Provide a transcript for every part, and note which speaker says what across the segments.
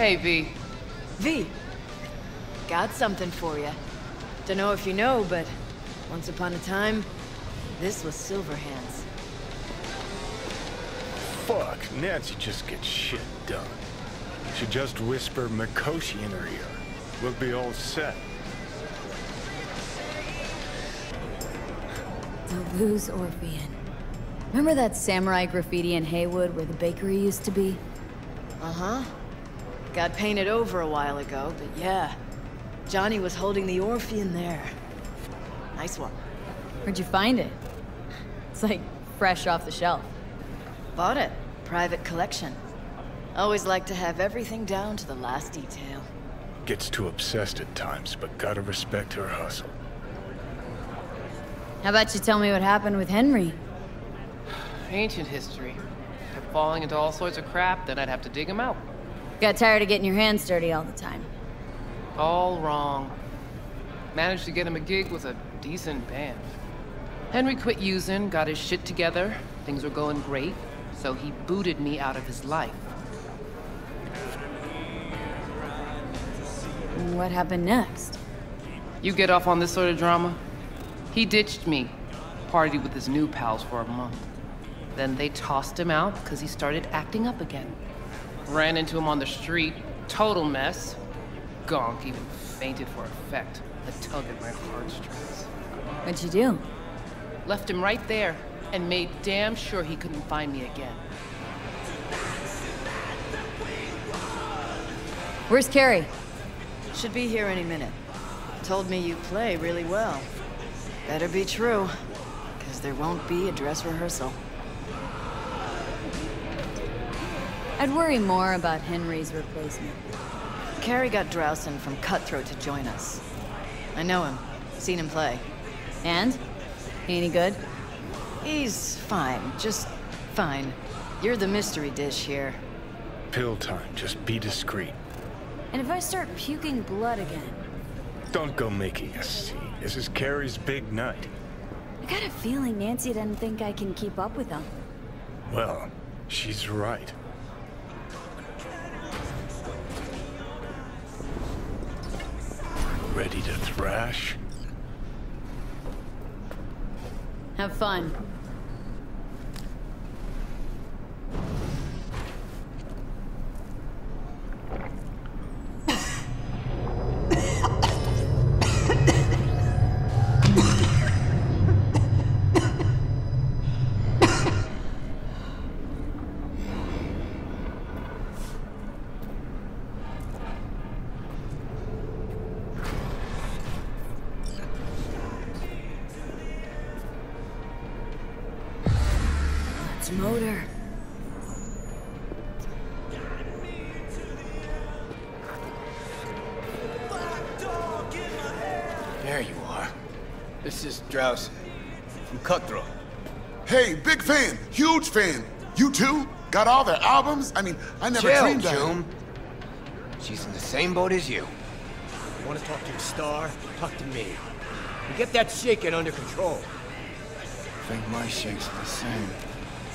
Speaker 1: Hey, V.
Speaker 2: V. Got something for you. Dunno if you know, but once upon a time, this was Silverhands.
Speaker 3: Fuck, Nancy just gets shit done. She just whisper Mikoshi in her ear. We'll be all set.
Speaker 4: The Luz Orphean. Remember that samurai graffiti in Heywood where the bakery used to be?
Speaker 2: Uh-huh. Got painted over a while ago, but yeah. Johnny was holding the Orphean there. Nice one.
Speaker 4: Where'd you find it? It's like fresh off the shelf.
Speaker 2: Bought it. Private collection. Always like to have everything down to the last detail.
Speaker 3: Gets too obsessed at times, but gotta respect her hustle.
Speaker 4: How about you tell me what happened with Henry?
Speaker 1: Ancient history. Kept falling into all sorts of crap, then I'd have to dig him out.
Speaker 4: Got tired of getting your hands dirty all the time.
Speaker 1: All wrong. Managed to get him a gig with a decent band. Henry quit using, got his shit together, things were going great, so he booted me out of his life.
Speaker 4: What happened next?
Speaker 1: You get off on this sort of drama? He ditched me, partied with his new pals for a month. Then they tossed him out because he started acting up again. Ran into him on the street, total mess. Gonk even fainted for effect, a tug at my heartstrings.
Speaker 4: What'd you do?
Speaker 1: Left him right there, and made damn sure he couldn't find me again.
Speaker 4: Where's Kerry?
Speaker 2: Should be here any minute. Told me you play really well. Better be true, because there won't be a dress rehearsal.
Speaker 4: I'd worry more about Henry's replacement.
Speaker 2: Kerry got Drowson from Cutthroat to join us. I know him. Seen him play.
Speaker 4: And? He any good?
Speaker 2: He's fine. Just fine. You're the mystery dish here.
Speaker 3: Pill time, just be discreet.
Speaker 4: And if I start puking blood again?
Speaker 3: Don't go making a scene. This is Kerry's big night.
Speaker 4: I got a feeling Nancy doesn't think I can keep up with him.
Speaker 3: Well, she's right. Ready to thrash?
Speaker 4: Have fun. Motor.
Speaker 5: There you are. This is Drowson from Cutthroat.
Speaker 6: Hey, big fan, huge fan. You too? Got all their albums? I mean, I never
Speaker 5: Chill,
Speaker 6: dreamed that.
Speaker 5: Joom. She's in the same boat as you.
Speaker 7: You want to talk to your star? Talk to me. And get that shaking under control.
Speaker 5: I think my shake's the same.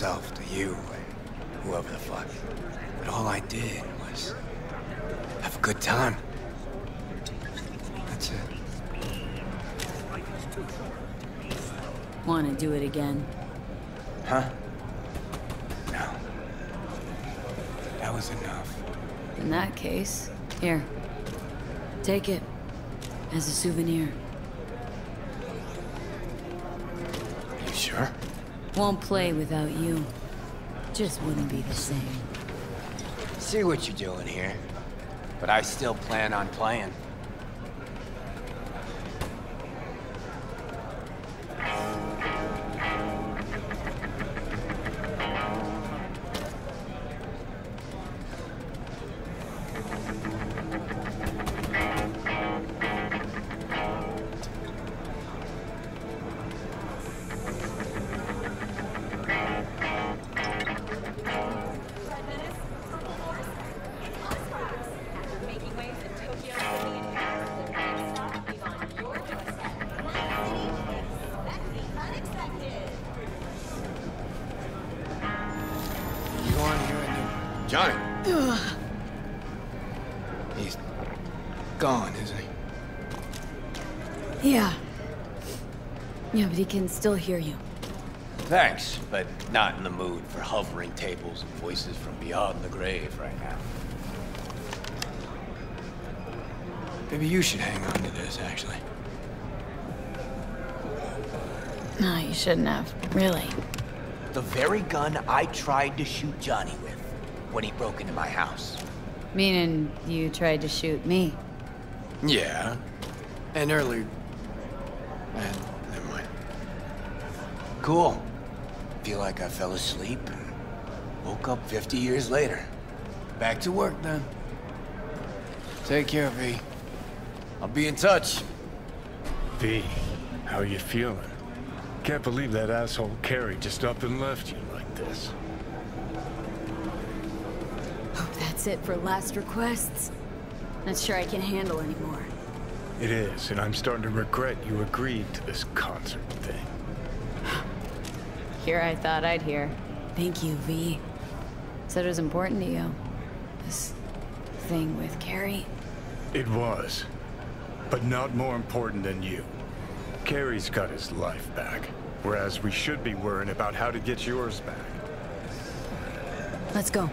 Speaker 5: Myself, to you, whoever the fuck. But all I did was have a good time. That's it.
Speaker 4: Want to do it again?
Speaker 5: Huh? No. That was enough.
Speaker 4: In that case, here. Take it. As a souvenir.
Speaker 5: You sure?
Speaker 4: Won't play without you. Just wouldn't be the same.
Speaker 5: See what you're doing here. But I still plan on playing.
Speaker 4: Yeah. Yeah, but he can still hear you.
Speaker 8: Thanks, but not in the mood for hovering tables and voices from beyond the grave right now.
Speaker 5: Maybe you should hang on to this, actually.
Speaker 4: No, you shouldn't have. Really.
Speaker 8: The very gun I tried to shoot Johnny with when he broke into my house.
Speaker 4: Meaning you tried to shoot me.
Speaker 5: Yeah. And earlier... Eh, never mind.
Speaker 8: Cool. Feel like I fell asleep and woke up 50 years later.
Speaker 5: Back to work, then. Take care, V. I'll be in touch.
Speaker 3: V, how are you feeling? Can't believe that asshole Kerry just up and left you like this.
Speaker 4: Hope that's it for last requests. Not sure I can handle anymore.
Speaker 3: It is, and I'm starting to regret you agreed to this concert thing.
Speaker 4: Here I thought I'd hear. Thank you, V. Said it was important to you. This thing with Kerry.
Speaker 3: It was, but not more important than you. Kerry's got his life back, whereas we should be worrying about how to get yours back.
Speaker 4: Let's go.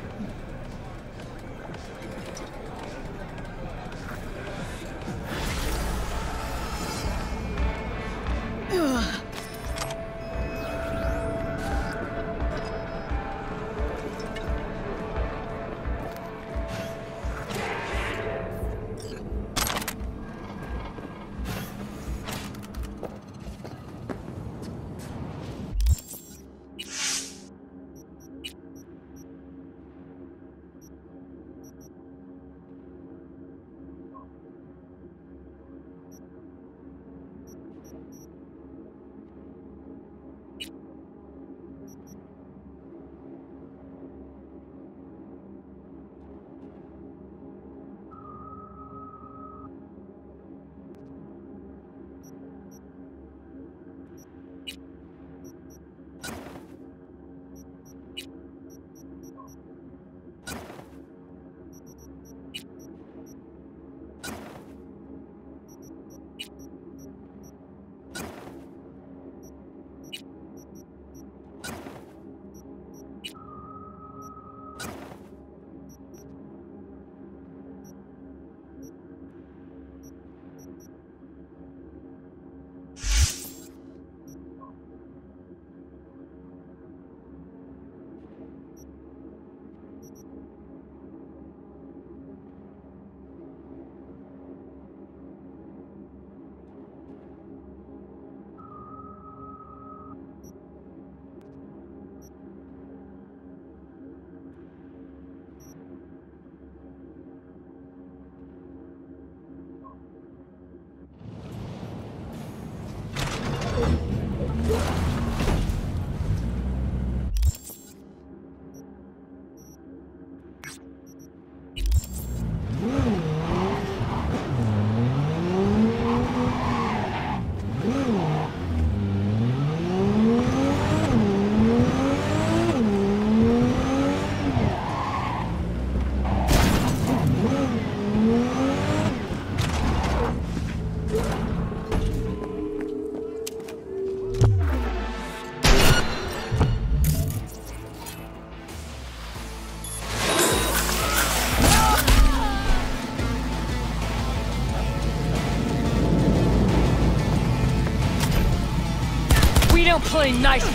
Speaker 2: Don't nice.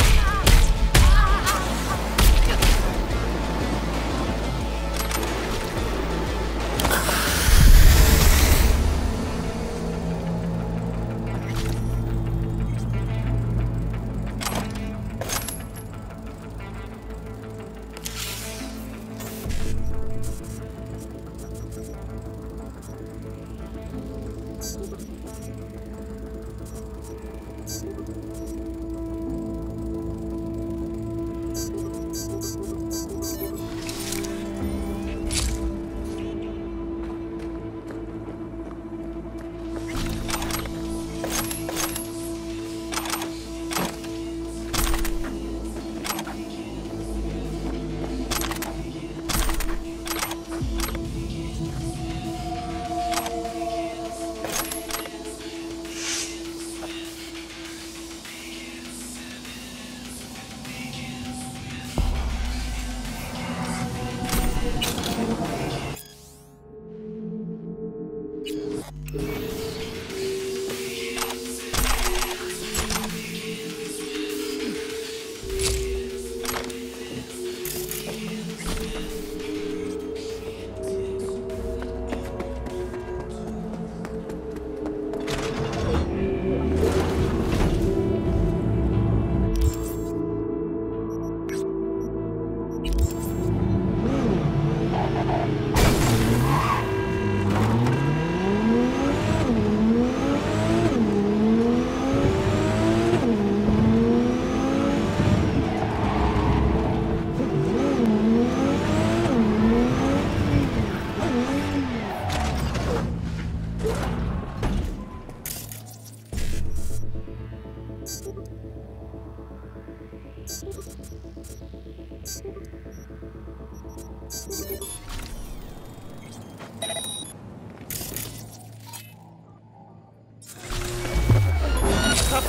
Speaker 9: ¡Esa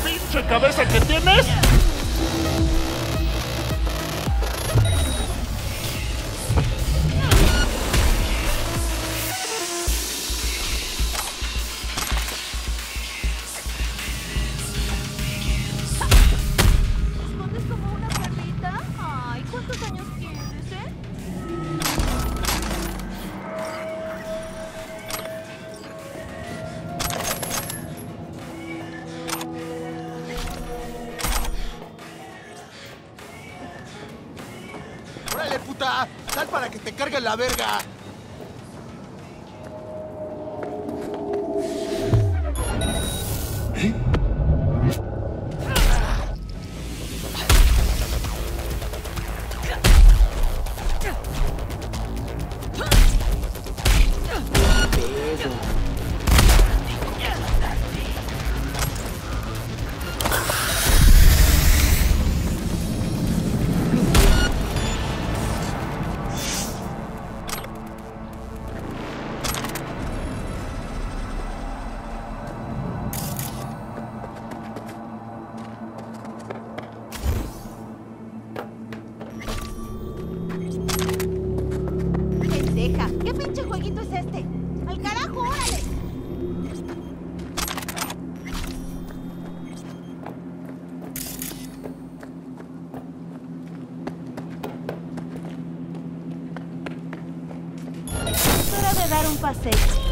Speaker 9: pinche cabeza que tienes!
Speaker 7: Que te cargue la verga!
Speaker 10: dar um passeio.